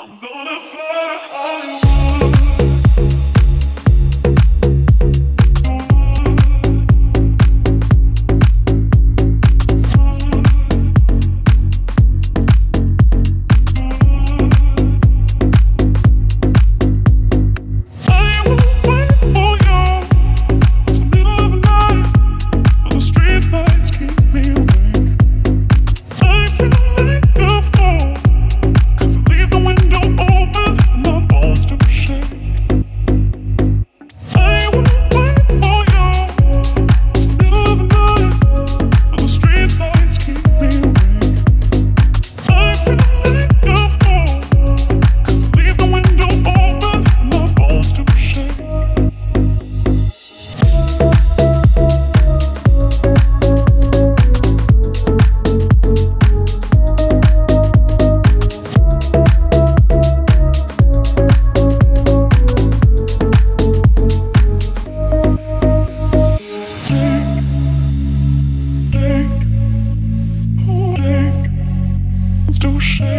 I'm gonna